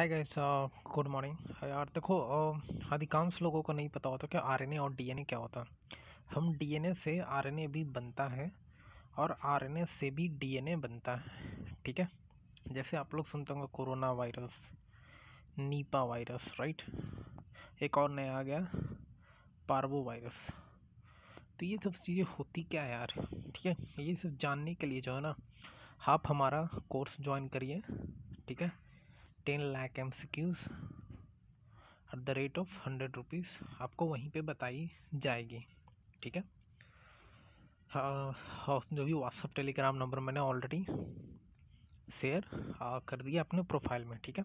Hi guys good morning यार देखो अधिकांश लोगों को नहीं पता होता कि आरएनए और डीएनए क्या होता है। हम डीएनए से आरएनए भी बनता है और आरएनए से भी डीएनए बनता है, ठीक है? जैसे आप लोग सुनते होंगे corona virus, Nipah virus right एक और नया आ गया, पार्वो वायरस। तो ये सब चीज़ें होती क्या है यार, ठीक है? ये सब जानने के लिए जो है ना, आप हमारा कोर्स ज्वाइन करिए, ठीक है? Ten lakh M at the rate of hundred rupees आपको वहीं पे बताई जाएगी ठीक है? हाँ, हाँ, जो भी व्हाट्सअप टेलीग्राम नंबर मैंने ऑलरेडी शेयर कर दिया अपने प्रोफ़ाइल में ठीक है?